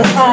Oh.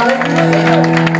Amém.